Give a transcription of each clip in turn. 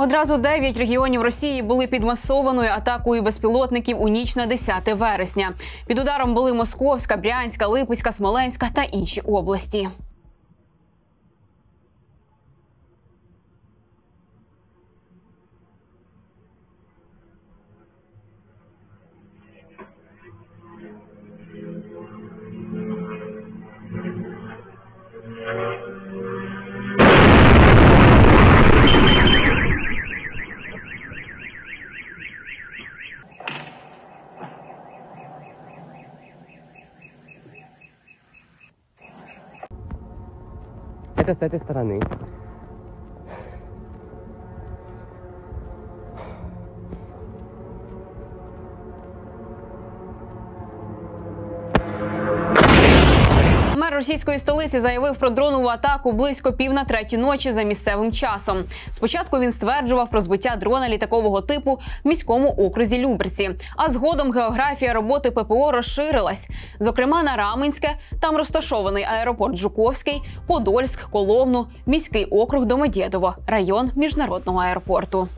Одразу дев'ять регіонів Росії були під масованою атакою безпілотників у ніч на 10 вересня. Під ударом були Московська, Брянська, Липецька, Смоленська та інші області. até testar nem. Російської столиці заявив про дронову атаку близько пів на третій ночі за місцевим часом. Спочатку він стверджував про збиття дрона літакового типу в міському окрузі Люберці. А згодом географія роботи ППО розширилась. Зокрема, на Раменське там розташований аеропорт Жуковський, Подольськ, Коломну, міський округ Домодєдово, район міжнародного аеропорту.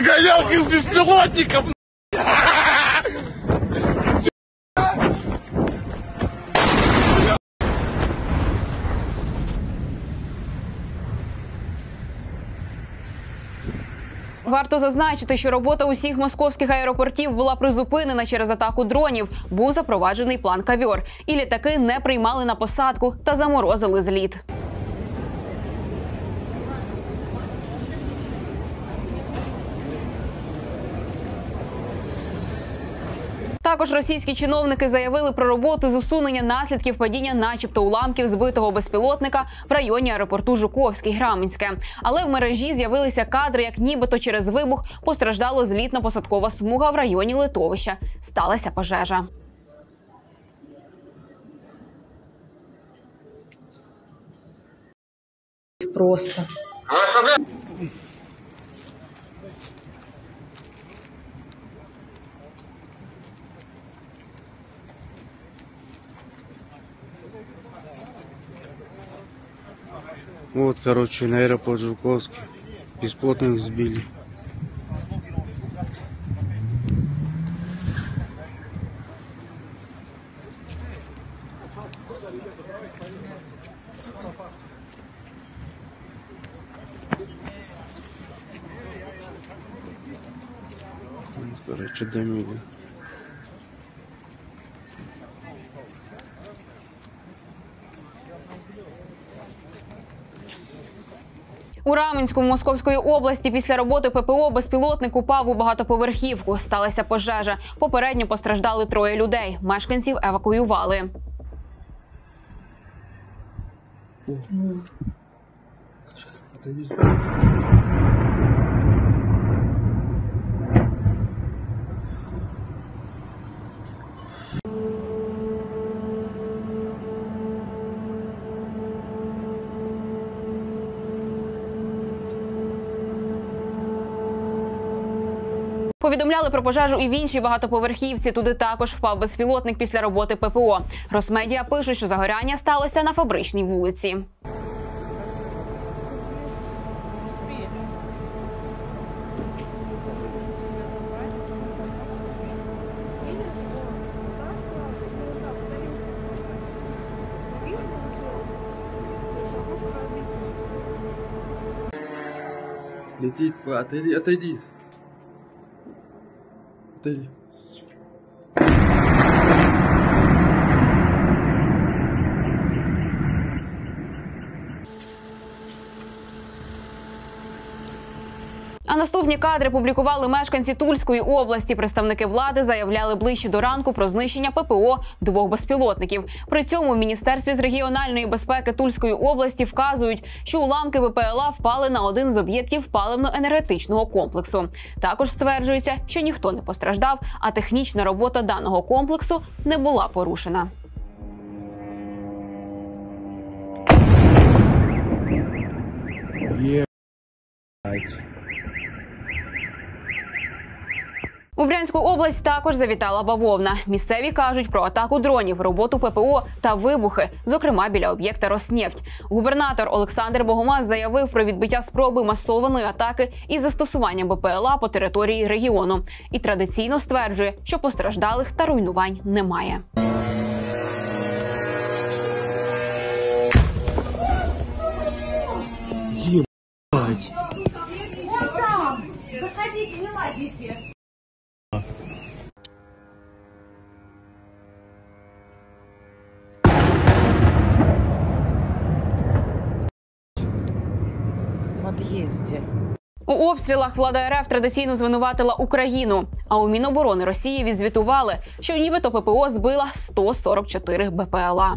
Загонялка из беспилотников! Варто зазначити, що робота усіх московських аеропортів була призупинена через атаку дронів. Був запроваджений план кавьор, і літаки не приймали на посадку та заморозили зліт. Також російські чиновники заявили про роботу з усунення наслідків падіння, начебто уламків збитого безпілотника в районі аеропорту Жуковський Граменське. Але в мережі з'явилися кадри, як нібито через вибух постраждало злітно-посадкова смуга в районі литовища. Сталася пожежа. просто. Вот, короче, на аэропорт Жуковский. Бесплотных сбили. Там, Короче, домили. У Раменську Московської області після роботи ППО безпілотник упав у багатоповерхівку. Сталася пожежа. Попередньо постраждали троє людей. Мешканців евакуювали. Повідомляли про пожежу і в іншій багатоповерхівці. Туди також впав безпілотник після роботи ППО. Росмедіа пише, що загоряння сталося на фабричній вулиці. Летит, отойди. Отойди. А наступні кадри публікували мешканці Тульської області. Представники влади заявляли ближче до ранку про знищення ППО двох безпілотників. При цьому в міністерстві з регіональної безпеки Тульської області вказують, що уламки БПЛА впали на один з об'єктів паливно-енергетичного комплексу. Також стверджується, що ніхто не постраждав, а технічна робота даного комплексу не була порушена. У Брянську область також завітала бавовна. Місцеві кажуть про атаку дронів, роботу ППО та вибухи, зокрема біля об'єкта Роснефть. Губернатор Олександр Богомаз заявив про відбиття спроби масованої атаки із застосуванням БПЛА по території регіону і традиційно стверджує, що постраждалих та руйнувань немає. Заходите, не лазите! У обстрілах влада РФ традиційно звинуватила Україну. А у Міноборони Росії відзвітували, що нібито ППО збила 144 БПЛА.